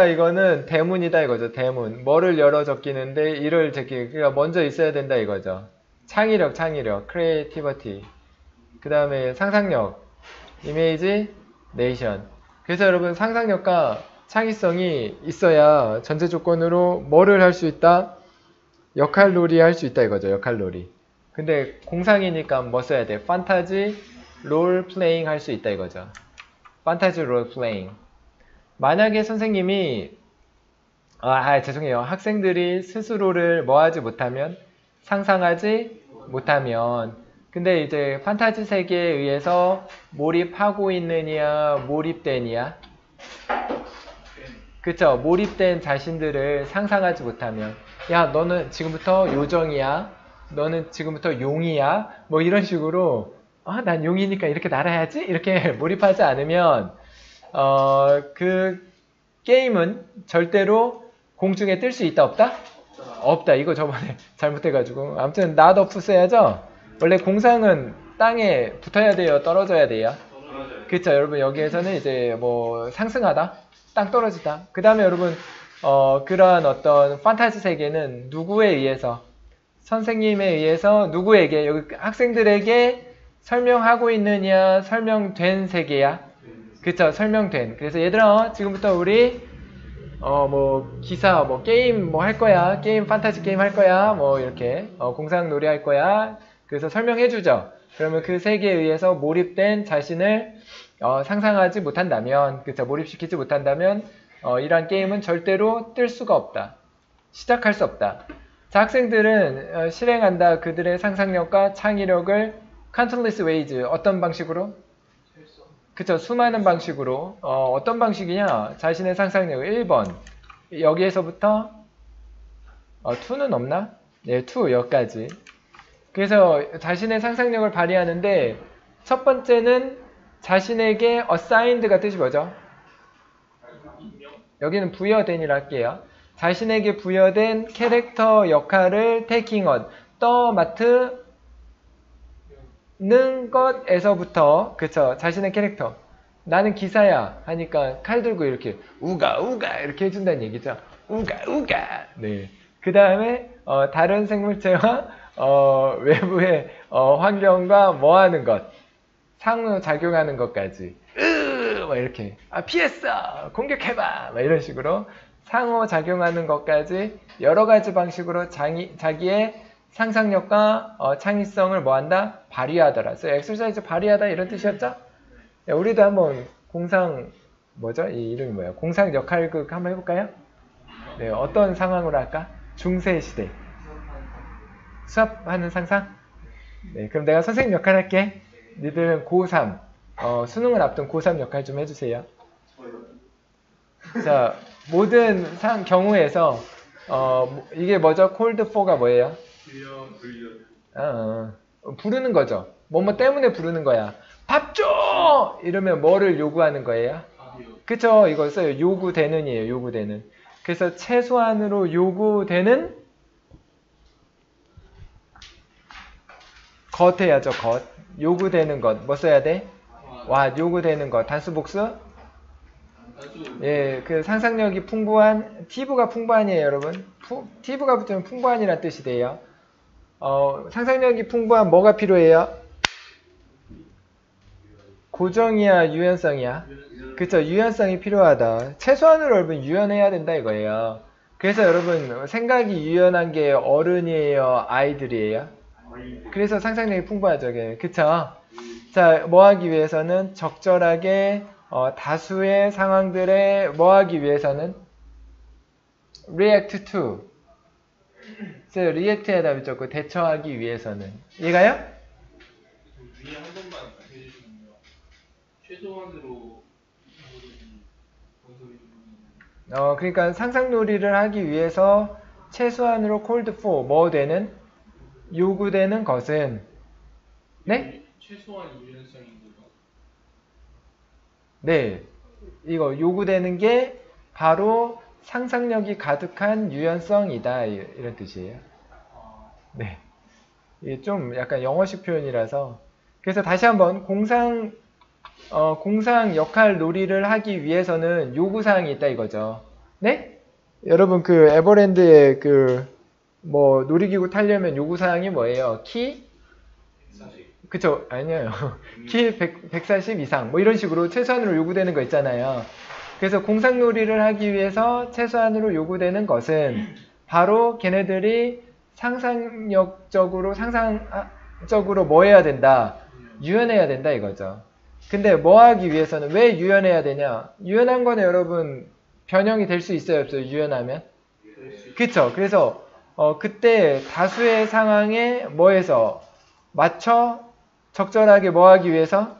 이거는 대문이다 이거죠. 대문. 뭐를 열어 적기는데 이를 제기 그러니까 먼저 있어야 된다 이거죠. 창의력, 창의력, creativity. 그 다음에 상상력, 이미지, 네이션. 그래서 여러분 상상력과 창의성이 있어야 전제 조건으로 뭐를 할 수 있다? 역할놀이 할 수 있다 이거죠. 역할놀이. 근데 공상이니까 뭐 써야 돼? 판타지 롤 플레잉 할 수 있다 이거죠. 판타지 롤 플레잉. 만약에 선생님이 아, 아, 죄송해요. 학생들이 스스로를 뭐 하지 못하면? 상상하지 못하면. 근데 이제 판타지 세계에 의해서 몰입하고 있느냐 몰입되냐? 그쵸? 몰입된 자신들을 상상하지 못하면. 야 너는 지금부터 요정이야? 너는 지금부터 용이야? 뭐 이런 식으로 아, 난 용이니까 이렇게 날아야지? 이렇게 몰입하지 않으면 어, 그 게임은 절대로 공중에 뜰 수 있다 없다? 없다. 이거 저번에 잘못해가지고 아무튼 나더프 써야죠. 원래 공상은 땅에 붙어야 돼요. 떨어져야 돼요. 그렇죠. 여러분 여기에서는 이제 뭐 상승하다, 땅 떨어지다. 그 다음에 여러분 어, 그러한 어떤 판타지 세계는 누구에 의해서 선생님에 의해서 누구에게 여기 학생들에게 설명하고 있느냐 설명된 세계야. 그쵸 설명된. 그래서 얘들아 지금부터 우리 어 뭐 기사 뭐 게임 뭐 할 거야. 게임 판타지 게임 할 거야. 뭐 이렇게 어, 공상 놀이 할 거야. 그래서 설명해 주죠. 그러면 그 세계에 의해서 몰입된 자신을 어, 상상하지 못한다면 그쵸 몰입시키지 못한다면 어, 이러한 게임은 절대로 뜰 수가 없다. 시작할 수 없다. 자 학생들은 어, 실행한다. 그들의 상상력과 창의력을 countless ways 어떤 방식으로 그쵸 수많은 방식으로. 어, 떤 방식이냐? 자신의 상상력을 1번. 여기에서부터 어, 2는 없나? 네, 2 여기까지. 그래서 자신의 상상력을 발휘하는데 첫 번째는 자신에게 assigned가 뜻이 뭐죠? 여기는 부여된이라 할게요. 자신에게 부여된 캐릭터 역할을 taking on. 떠맡으 는 것에서부터 그쵸 자신의 캐릭터. 나는 기사야 하니까 칼 들고 이렇게 우가 우가 이렇게 해준다는 얘기죠. 우가 우가. 네그 다음에 어, 다른 생물체와 어, 외부의 어, 환경과 뭐 하는 것? 상호작용하는 것까지. 으막 이렇게. 아 피했어. 공격해봐. 막 이런 식으로 상호작용하는 것까지 여러 가지 방식으로 자기, 자기의 상상력과 어, 창의성을 뭐한다? 발휘하더라. 그래서 exercise 발휘하다 이런 뜻이었죠? 네, 우리도 한번 공상 뭐죠? 이 이름이 뭐예요? 공상 역할극 한번 해볼까요? 네, 어떤 상황으로 할까? 중세 시대. 수업하는 상상? 네, 그럼 내가 선생님 역할 할게. 니들은 고3, 어, 수능을 앞둔 고3 역할 좀 해주세요. 자, 모든 상 경우에서 어, 이게 뭐죠? 콜드4가 뭐예요? 어, 어, 부르는 거죠. 뭐뭐 때문에 부르는 거야. 밥 줘! 이러면 뭐를 요구하는 거예요? 그쵸? 이거 써요. 요구되는이에요. 요구되는. 그래서 최소한으로 요구되는 것 해야죠. 것. 요구되는 것. 뭐 써야 돼? 와, 요구되는 것. 단수 복수? 예, 그 상상력이 풍부한, 티브가 풍부한이에요, 여러분. 푸, 티브가 붙으면 풍부한이라는 뜻이 돼요. 어, 상상력이 풍부한 뭐가 필요해요? 고정이야, 유연성이야? 그쵸, 유연성이 필요하다. 최소한으로 여러분 유연해야 된다 이거예요. 그래서 여러분 생각이 유연한 게 어른이에요, 아이들이에요? 그래서 상상력이 풍부하죠, 그쵸? 자, 뭐 하기 위해서는 적절하게 어, 다수의 상황들에 뭐 하기 위해서는 react to 그래서 리액트에 답이 적고 대처하기 위해서는 이해가요? 위에 한 번만 해주시면요. 최소한으로 어 그러니까 상상놀이를 하기 위해서 최소한으로 콜드 포뭐 되는 요구되는 것은 네? 최소한 유연성인가요? 네 이거 요구되는 게 바로 상상력이 가득한 유연성이다 이런 뜻이에요. 네, 이게 좀 약간 영어식 표현이라서 그래서 다시 한번 공상 어, 공상 역할 놀이를 하기 위해서는 요구 사항이 있다 이거죠. 네? 여러분 그 에버랜드의 그 뭐 놀이기구 타려면 요구 사항이 뭐예요? 키? 140. 그쵸? 아니에요. 키 100, 140 이상 뭐 이런 식으로 최소한으로 요구되는 거 있잖아요. 그래서 공상놀이를 하기 위해서 최소한으로 요구되는 것은 바로 걔네들이 상상력적으로 상상적으로 뭐 해야 된다? 유연해야 된다 이거죠. 근데 뭐 하기 위해서는 왜 유연해야 되냐? 유연한 거는 여러분 변형이 될 수 있어요, 없어요? 유연하면? 그쵸? 그래서 어, 그때 다수의 상황에 뭐해서 맞춰 적절하게 뭐 하기 위해서?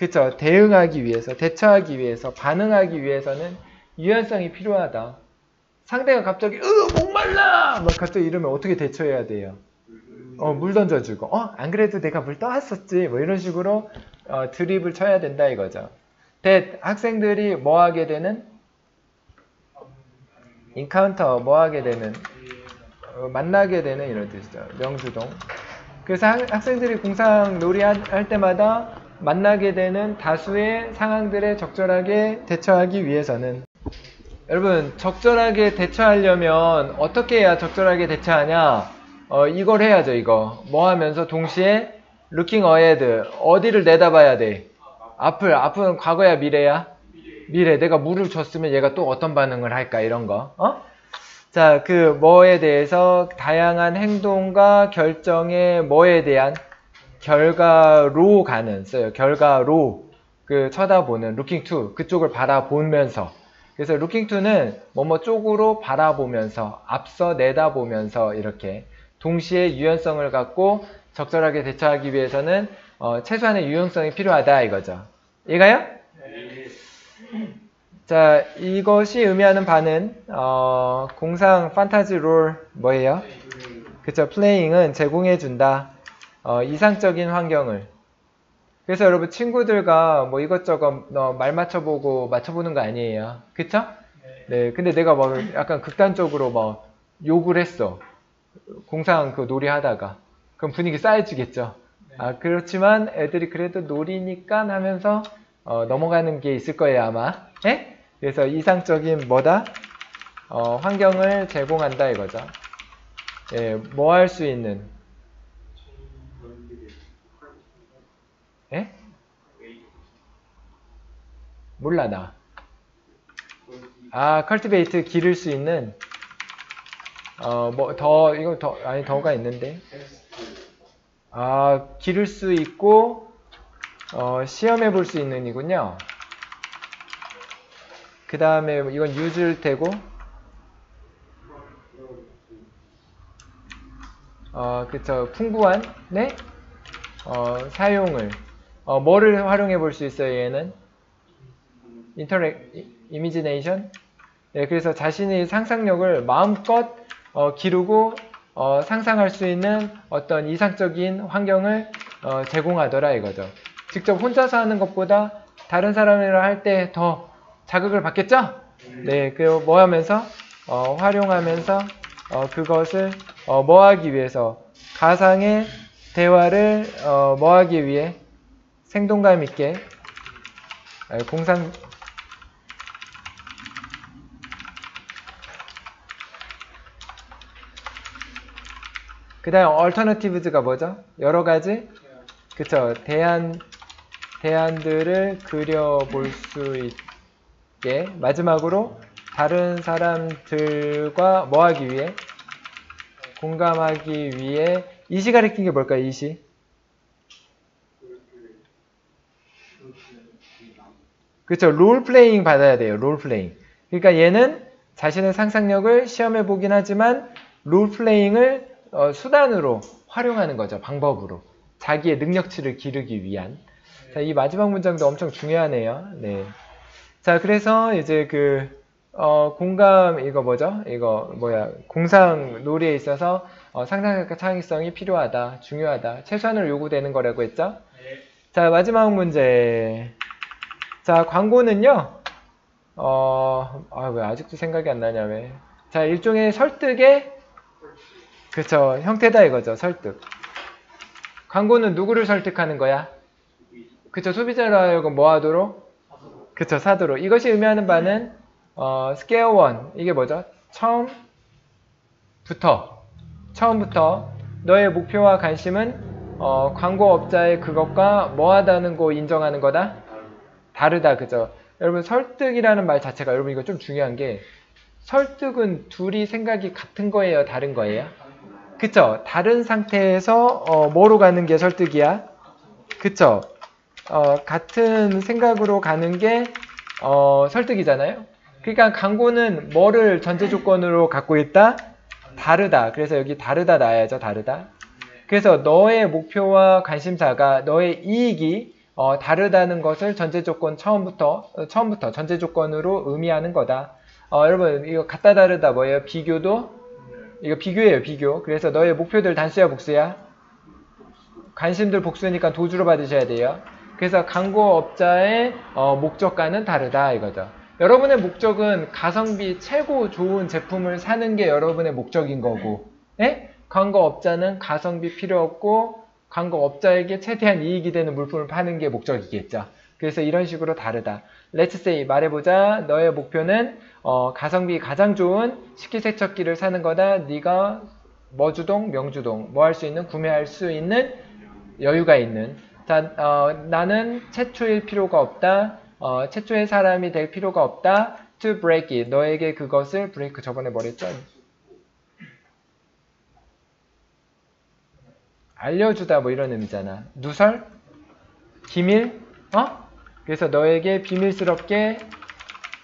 그쵸? 대응하기 위해서, 대처하기 위해서, 반응하기 위해서는 유연성이 필요하다. 상대가 갑자기 으 목말라! 막 갑자기 이러면 어떻게 대처해야 돼요? 어, 물 던져주고, 어, 안 그래도 내가 물 떠왔었지. 뭐 이런 식으로 어, 드립을 쳐야 된다 이거죠. 대 학생들이 뭐 하게 되는? 인카운터 뭐 하게 되는? 어, 만나게 되는 이런 뜻이죠. 명주동. 그래서 학, 학생들이 공상 놀이 할, 할 때마다 만나게 되는 다수의 상황들에 적절하게 대처하기 위해서는 여러분 적절하게 대처하려면 어떻게 해야 적절하게 대처하냐? 어, 이걸 해야죠, 이거. 뭐 하면서 동시에 looking ahead. 어디를 내다봐야 돼? 앞을, 앞은 과거야, 미래야? 미래. 내가 물을 줬으면 얘가 또 어떤 반응을 할까, 이런 거. 어? 자, 그 뭐에 대해서 다양한 행동과 결정의 뭐에 대한 결과로 가는, 써요. 결과로 그 쳐다보는, looking to. 그쪽을 바라보면서. 그래서 looking to는 뭐뭐 쪽으로 바라보면서, 앞서 내다보면서 이렇게 동시에 유연성을 갖고 적절하게 대처하기 위해서는 어, 최소한의 유연성이 필요하다 이거죠. 이해가요? 자, 이것이 의미하는 바는 어, 공상 판타지 롤 뭐예요? 그쵸, 플레잉은 제공해 준다. 어, 이상적인 환경을. 그래서 여러분 친구들과 뭐 이것저것 어, 말 맞춰보고 맞춰보는 거 아니에요. 그쵸? 네, 근데 내가 막 약간 극단적으로 막 욕을 했어. 공상 그 놀이 하다가. 그럼 분위기 쌓여지겠죠. 아, 그렇지만 애들이 그래도 놀이니까 하면서 어, 넘어가는 게 있을 거예요, 아마. 예? 그래서 이상적인 뭐다? 어, 환경을 제공한다 이거죠. 예, 뭐 할 수 있는. 몰라, 나. 아, 컬티베이트 기를 수 있는, 어, 뭐, 더, 이거 더, 아니, 더가 있는데. 아, 기를 수 있고, 어, 시험해 볼 수 있는 이군요. 그 다음에 이건 유줄 테고, 어, 그쵸. 풍부한, 네? 어, 사용을, 어, 뭐를 활용해 볼 수 있어요, 얘는? 인터랙, 이미지네이션? 네, 그래서 자신의 상상력을 마음껏 어, 기르고 어, 상상할 수 있는 어떤 이상적인 환경을 어, 제공하더라 이거죠. 직접 혼자서 하는 것보다 다른 사람이랑 할 때 더 자극을 받겠죠? 네, 그뭐 하면서 어, 활용하면서 어, 그것을 어, 뭐 하기 위해서 가상의 대화를 어, 뭐 하기 위해 생동감 있게 아, 공상 그 다음 alternatives가 뭐죠? 여러 가지? 그쵸. 대안 대안들을 그려볼 수 있게 마지막으로 다른 사람들과 뭐 하기 위해? 공감하기 위해 이 시 가리킨 게 뭘까요? 이 시? 그쵸. 롤플레잉 받아야 돼요 롤플레잉 그러니까 얘는 자신의 상상력을 시험해 보긴 하지만 롤플레잉을 어, 수단으로 활용하는 거죠. 방법으로. 자기의 능력치를 기르기 위한. 자, 이 마지막 문장도 엄청 중요하네요. 네. 자, 그래서 이제 그, 어, 공감, 이거 뭐죠? 이거, 뭐야, 공상 놀이에 있어서 어, 상상력과 창의성이 필요하다, 중요하다, 최소한으로 요구되는 거라고 했죠? 자, 마지막 문제. 자, 광고는요, 어, 아, 왜 아직도 생각이 안 나냐, 왜. 자, 일종의 설득의 그쵸. 형태다 이거죠. 설득. 광고는 누구를 설득하는 거야? 그쵸. 소비자로 하여금 뭐 하도록? 그쵸. 사도록. 이것이 의미하는 바는 어, scale one. 이게 뭐죠? 처음부터. 처음부터 너의 목표와 관심은 어, 광고업자의 그것과 뭐하다는 거 인정하는 거다? 다르다. 그죠? 여러분 설득이라는 말 자체가 여러분 이거 좀 중요한 게 설득은 둘이 생각이 같은 거예요? 다른 거예요? 그쵸? 다른 상태에서 어, 뭐로 가는 게 설득이야? 그쵸? 어, 같은 생각으로 가는 게 어, 설득이잖아요. 그러니까 광고는 뭐를 전제 조건으로 갖고 있다? 다르다. 그래서 여기 다르다 나야죠. 다르다. 그래서 너의 목표와 관심사가 너의 이익이 어, 다르다는 것을 전제 조건 처음부터 어, 처음부터 전제 조건으로 의미하는 거다. 어, 여러분 이거 같다 다르다 뭐예요? 비교도 이거 비교예요. 비교. 그래서 너의 목표들 단수야 복수야? 관심들 복수니까 도주로 받으셔야 돼요. 그래서 광고업자의 어, 목적과는 다르다 이거죠. 여러분의 목적은 가성비 최고 좋은 제품을 사는 게 여러분의 목적인 거고, 예? 광고업자는 가성비 필요 없고 광고업자에게 최대한 이익이 되는 물품을 파는 게 목적이겠죠. 그래서 이런 식으로 다르다. Let's say 말해보자. 너의 목표는 어, 가성비 가장 좋은 식기세척기를 사는 거다. 네가 뭐주동, 명주동 뭐 할 수 있는 구매할 수 있는 여유가 있는 자, 어, 나는 최초일 필요가 없다. 어, 최초의 사람이 될 필요가 없다. To break it. 너에게 그것을 break 저번에 뭐랬죠? 알려주다 뭐 이런 의미잖아. 누설? 기밀? 어? 그래서 너에게 비밀스럽게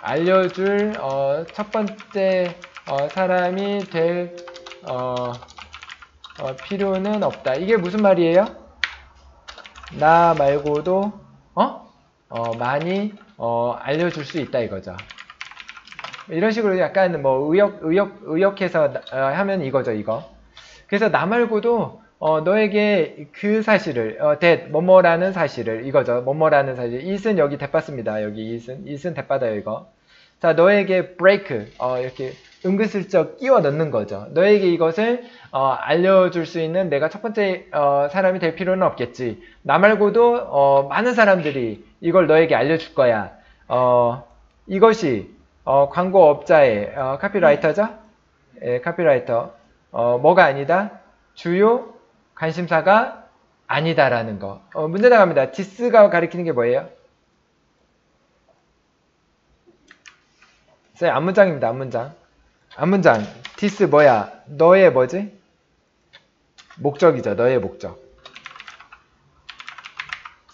알려줄 어, 첫 번째 어, 사람이 될 어, 어, 필요는 없다. 이게 무슨 말이에요? 나 말고도 어? 어, 많이 어, 알려줄 수 있다 이거죠. 이런 식으로 약간 뭐 의역 의역 의역해서 어, 하면 이거죠 이거. 그래서 나 말고도 어, 너에게 그 사실을 어, that 뭐뭐라는 사실을 이거죠 뭐뭐라는 사실 it은 여기 대받습니다 여기 it은 it은 대받아요 이거. 자 너에게 break 어, 이렇게 은근슬쩍 끼워 넣는 거죠. 너에게 이것을 어, 알려줄 수 있는 내가 첫 번째 어, 사람이 될 필요는 없겠지. 나 말고도 어, 많은 사람들이 이걸 너에게 알려줄 거야. 어, 이것이 어, 광고업자의 어, 카피라이터죠? 예, 카피라이터. 어, 뭐가 아니다? 주요 관심사가 아니다라는 거. 어, 문제 나갑니다. this가 가리키는 게 뭐예요? 쌤, 앞문장입니다. 앞문장. 앞문장. this 뭐야? 너의 뭐지? 목적이죠. 너의 목적.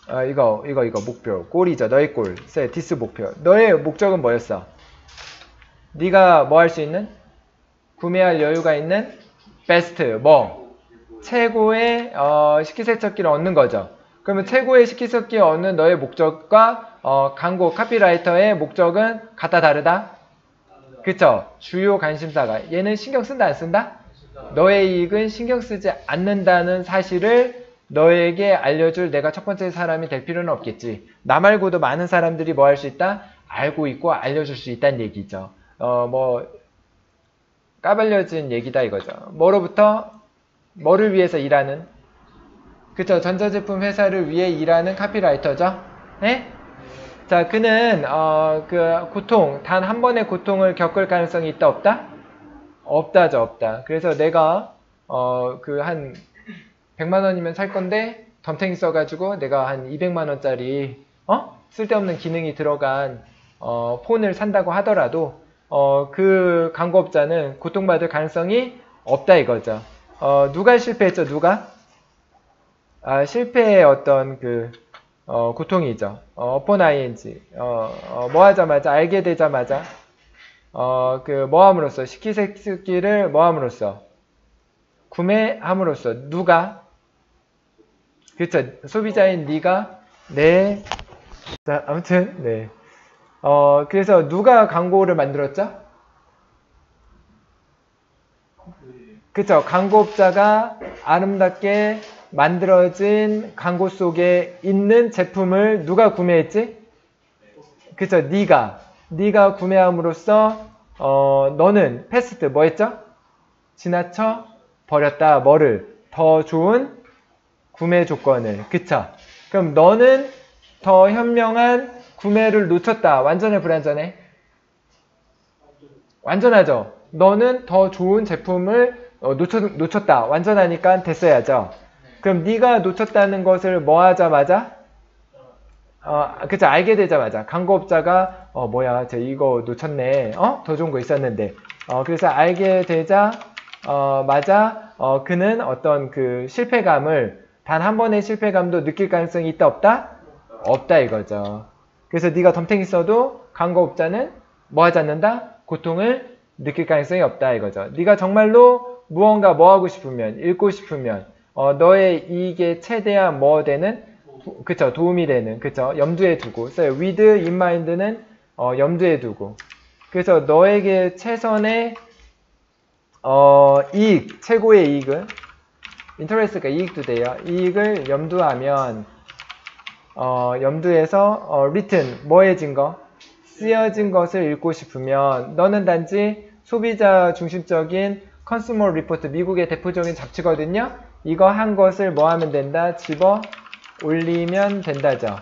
어, 이거, 이거, 이거, 목표. goal이죠. 너의 골. 쎄, this 목표. 너의 목적은 뭐였어? 네가 뭐 할 수 있는? 구매할 여유가 있는? 베스트. 뭐? 최고의 어, 식기세척기를 얻는 거죠. 그러면 최고의 식기세척기 얻는 너의 목적과 어, 광고 카피라이터의 목적은 같다 다르다? 그쵸? 주요 관심사가 얘는 신경 쓴다 안 쓴다? 너의 이익은 신경 쓰지 않는다는 사실을 너에게 알려줄 내가 첫 번째 사람이 될 필요는 없겠지. 나 말고도 많은 사람들이 뭐 할 수 있다? 알고 있고 알려줄 수 있다는 얘기죠. 어, 뭐, 까발려진 얘기다 이거죠. 뭐로부터? 뭐를 위해서 일하는? 그쵸. 전자제품 회사를 위해 일하는 카피라이터죠. 네? 자, 그는, 어, 그, 고통, 단 한 번의 고통을 겪을 가능성이 있다, 없다? 없다죠, 없다. 그래서 내가, 어, 그, 한, 100만원이면 살 건데, 덤탱이 써가지고 내가 한 200만원짜리, 어? 쓸데없는 기능이 들어간, 어, 폰을 산다고 하더라도, 어, 그 광고업자는 고통받을 가능성이 없다 이거죠. 어, 누가 실패했죠? 누가? 아, 실패의 어떤 그, 어, 고통이죠. 어, upon ing. 어, 어, 뭐 하자마자, 알게 되자마자, 어, 그, 뭐 함으로써, 식기세척기를 뭐 함으로써, 구매함으로써, 누가? 그쵸. 소비자인 네가, 네. 자, 아무튼, 네. 어, 그래서 누가 광고를 만들었죠? 그쵸. 광고업자가 아름답게 만들어진 광고 속에 있는 제품을 누가 구매했지? 그쵸. 네가. 네가 구매함으로써 어, 너는 패스트 뭐 했죠? 지나쳐 버렸다. 뭐를? 더 좋은 구매 조건을. 그쵸. 그럼 너는 더 현명한 구매를 놓쳤다. 완전해 불완전해? 완전하죠. 너는 더 좋은 제품을 어, 놓쳤, 놓쳤다. 완전하니까 됐어야죠. 그럼 네가 놓쳤다는 것을 뭐 하자마자? 어, 그쵸 알게 되자마자. 광고업자가 어 뭐야 저 이거 놓쳤네. 어 더 좋은 거 있었는데. 어 그래서 알게 되자 어 맞아 어 그는 어떤 그 실패감을 단 한 번의 실패감도 느낄 가능성이 있다 없다? 없다 이거죠. 그래서 네가 덤탱이 써도 광고업자는 뭐 하지 않는다? 고통을 느낄 가능성이 없다 이거죠. 네가 정말로 무언가 뭐 하고 싶으면 읽고 싶으면 어 너의 이익에 최대한 뭐 되는? 도- 그쵸 도움이 되는 그쵸 염두에 두고. 써요 with in mind는 어, 염두에 두고. 그래서 너에게 최선의 어, 이익 최고의 이익은? 인터레스가 이익도 돼요. 이익을 염두하면 어, 염두에서 어, written 뭐해진 거? 쓰여진 것을 읽고 싶으면 너는 단지 소비자 중심적인 컨슈머 리포트 미국의 대표적인 잡지거든요 이거 한 것을 뭐 하면 된다 집어 올리면 된다죠.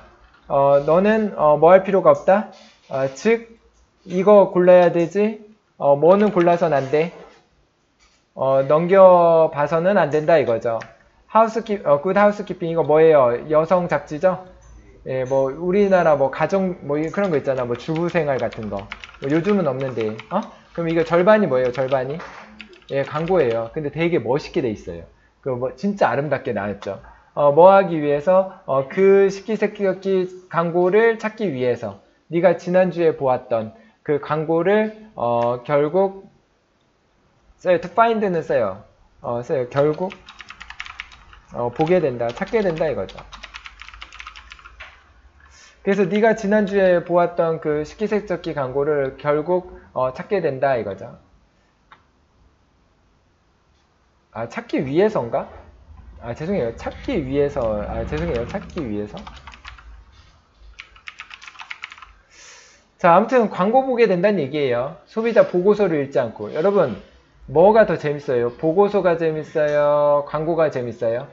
어, 너는 어, 뭐 할 필요가 없다. 어, 즉 이거 골라야 되지. 어, 뭐는 골라선 안 돼. 어, 넘겨봐서는 안 된다 이거죠. Housekee 어, Good Housekeeping 이거 뭐예요? 여성 잡지죠? 예, 뭐 우리나라 뭐 가정 뭐 이- 그런 거 있잖아. 뭐 주부 생활 같은 거. 뭐 요즘은 없는데. 어? 그럼 이거 절반이 뭐예요? 절반이? 예, 광고예요. 근데 되게 멋있게 돼 있어요. 그 뭐 진짜 아름답게 나왔죠. 어, 뭐 하기 위해서 어, 그 식기세끼 광고를 찾기 위해서 네가 지난주에 보았던 그 광고를 어, 결국 써요. to find는 써요. 어, 써요. 결국 어, 보게 된다, 찾게 된다 이거죠. 그래서 네가 지난주에 보았던 그 식기세척기 광고를 결국 어, 찾게 된다 이거죠. 아 찾기 위해서인가? 아 죄송해요. 찾기 위해서 아 죄송해요. 찾기 위해서. 자 아무튼 광고 보게 된다는 얘기예요. 소비자 보고서를 읽지 않고 여러분 뭐가 더 재밌어요? 보고서가 재밌어요? 광고가 재밌어요?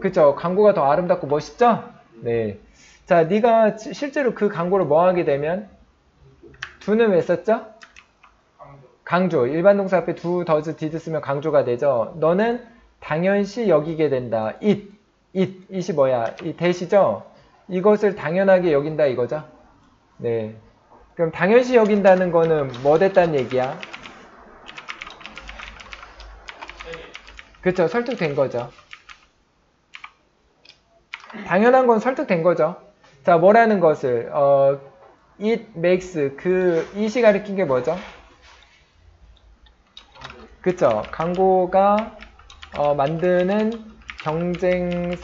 그쵸? 광고가 더 아름답고 멋있죠? 네. 자, 네가 지- 실제로 그 광고를 뭐 하게 되면 두는 왜 썼죠? 강조. 일반 동사 앞에 두, 더즈, 디드 쓰면 강조가 되죠. 너는 당연시 여기게 된다. it, it, it이 뭐야? 이 대시죠? 이것을 당연하게 여긴다 이거죠? 네. 그럼 당연시 여긴다는 거는 뭐 됐다는 얘기야? 그쵸? 설득된 거죠. 당연한 건 설득된 거죠. 자, 뭐라는 것을, 어, it makes, 그, it이 가리킨 게 뭐죠? 그쵸. 광고가, 어, 만드는 경쟁사와의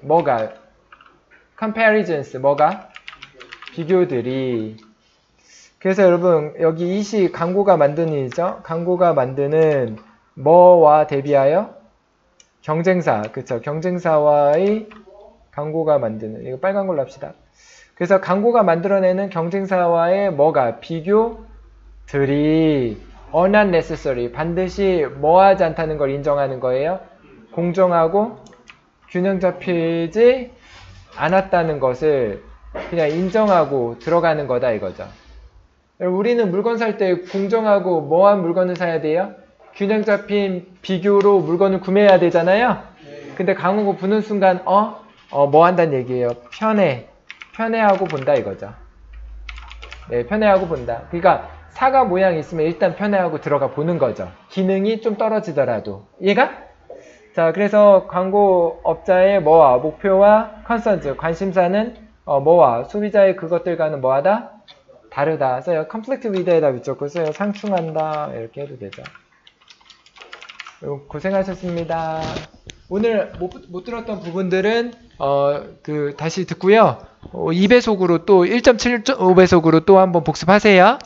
뭐가, comparisons, 뭐가? 비교들이. 그래서 여러분, 여기 it이 광고가 만드는 이죠? 광고가 만드는 뭐와 대비하여? 경쟁사, 그쵸. 경쟁사와의 광고가 만드는, 이거 빨간 걸로 합시다. 그래서 광고가 만들어내는 경쟁사와의 뭐가, 비교들이 unnecessary, 반드시 뭐하지 않다는 걸 인정하는 거예요. 공정하고 균형 잡히지 않았다는 것을 그냥 인정하고 들어가는 거다 이거죠. 우리는 물건 살 때 공정하고 뭐한 물건을 사야 돼요? 균형 잡힌 비교로 물건을 구매해야 되잖아요. 근데 강호고 부는 순간 어? 어, 뭐 한다는 얘기예요? 편해. 편해하고 본다 이거죠. 네, 편해하고 본다. 그러니까 사과 모양이 있으면 일단 편해하고 들어가 보는 거죠. 기능이 좀 떨어지더라도. 이해가? 자, 그래서 광고 업자의 뭐와 목표와 컨선즈, 관심사는 어, 뭐와 소비자의 그것들과는 뭐하다? 다르다. 써요. conflict with에다 붙였고 써요. 상충한다. 이렇게 해도 되죠. 요, 고생하셨습니다. 오늘 못, 못 들었던 부분들은 어, 그 다시 듣고요. 어, 2배속으로 또 1.75배속으로 또 한번 복습하세요.